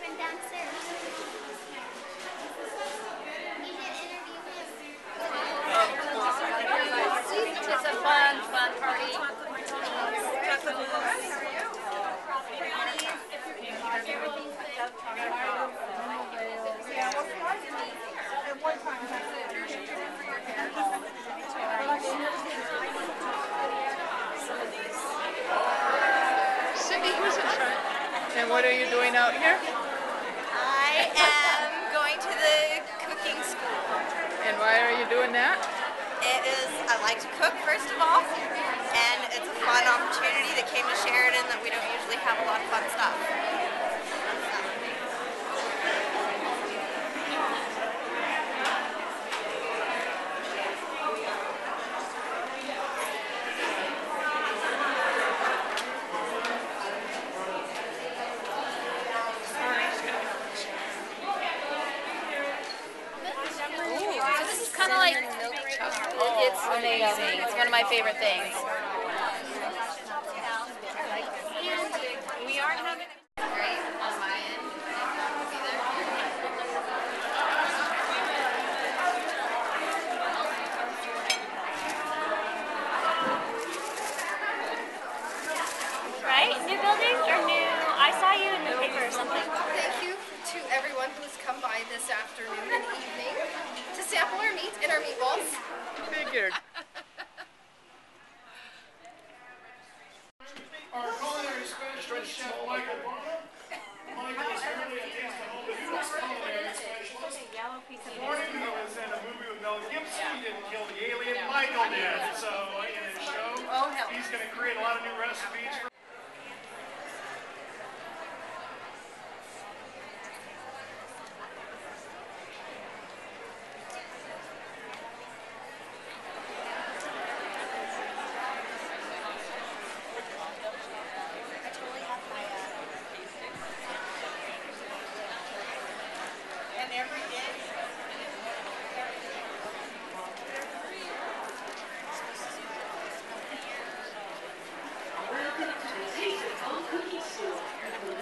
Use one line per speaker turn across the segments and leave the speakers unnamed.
went downstairs. You should interview him.
It's a fun, fun party.
Cindy, who's in front? And what are you doing out here?
I am going to the cooking school.
And why are you doing that?
It is, I like to cook first of all, and it's a fun opportunity that came to Sheridan that we don't usually have a lot of fun stuff.
So this is kind of like, it's amazing. It's one of my favorite things.
Afternoon and evening to sample our meat and our meatballs.
Figured.
Our culinary specialist, Chef Michael Bonham. Michael is currently a taste of home Cook's culinary specialist. This morning, he was in a movie with Mel Gibson. He didn't kill the alien. Michael did. So, in his show, oh, he's going to create a lot of new recipes for
And every day.
Welcome to the Taste of Home Cooking School.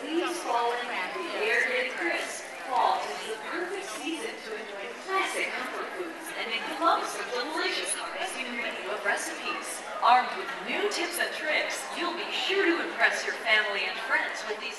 Please fall in the air and crisp. Fall is the perfect season to enjoy classic comfort foods and make the most of delicious tasting menu of recipes. Armed with new tips and tricks, you'll be sure to impress your family and friends with these